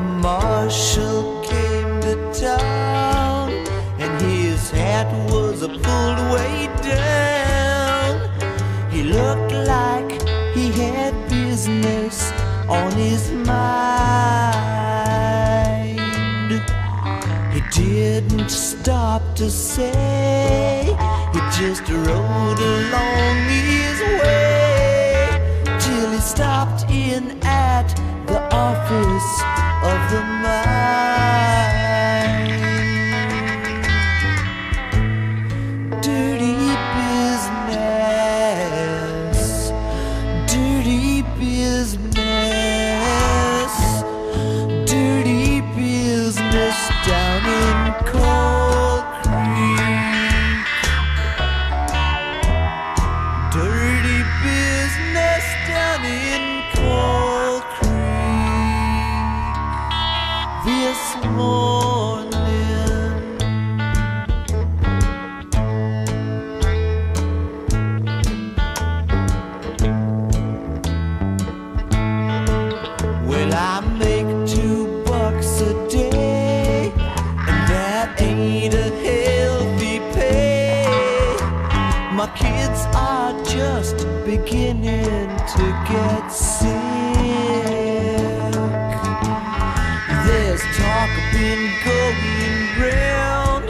The marshal came to town, and his hat was pulled way down. He looked like he had business on his mind. He didn't stop to say, he just rode along his way till he stopped in at the office of the mind. Dirty business, dirty business, dirty business down in Cold kids are just beginning to get sick. There's talk been going round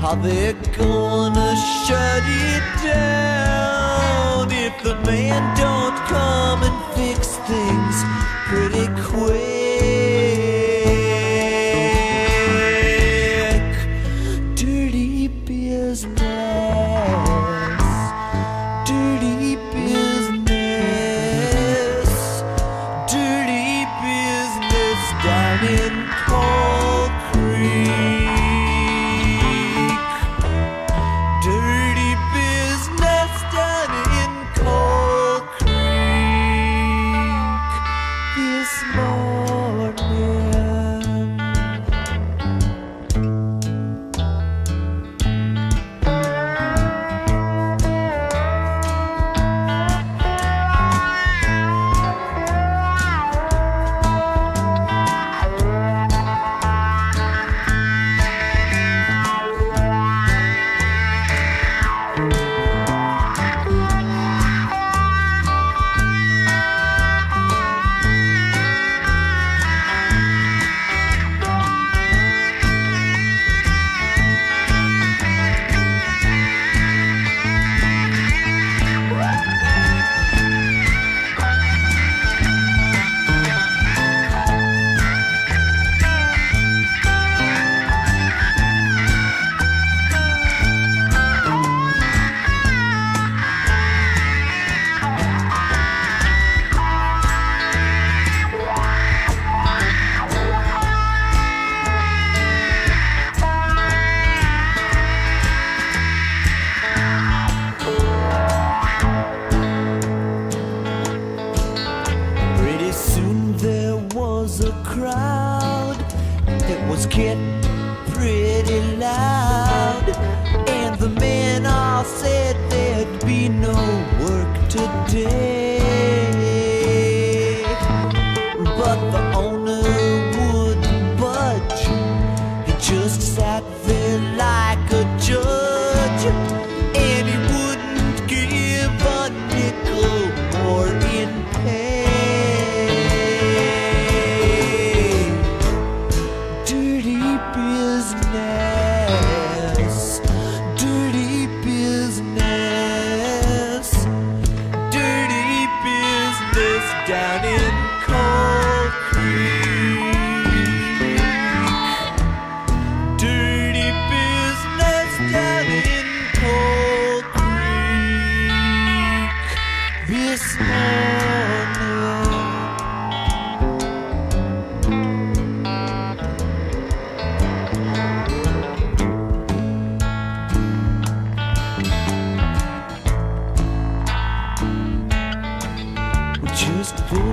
how they're gonna shut it down if the man don't come and fix things pretty quick. Dirty business, that down in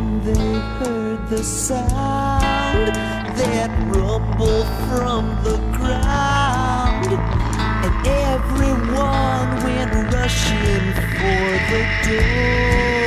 Then they heard the sound that rumble from the ground, and everyone went rushing for the door.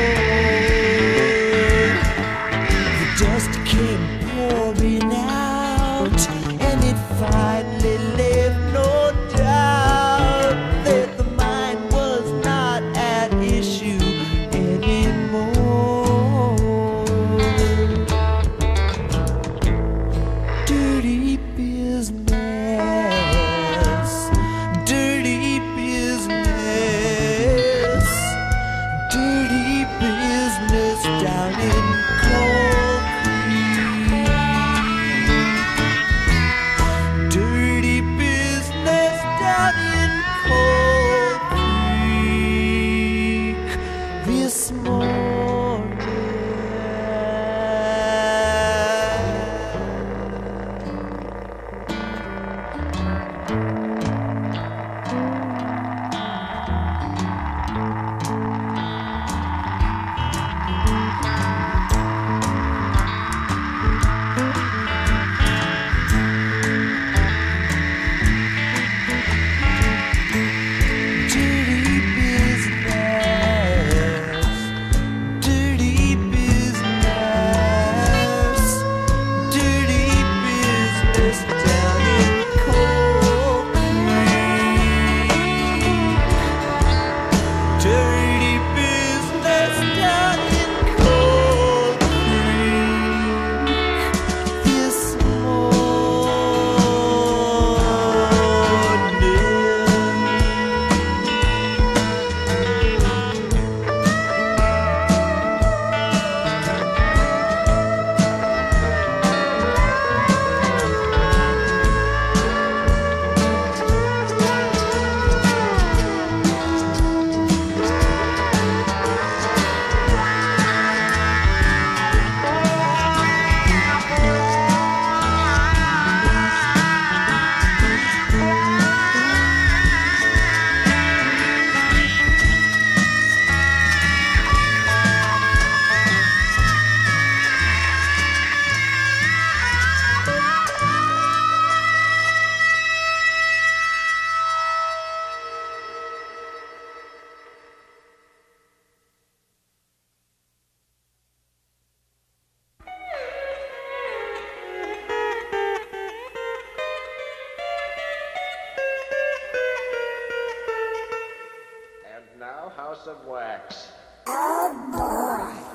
Of Wax. Thank you.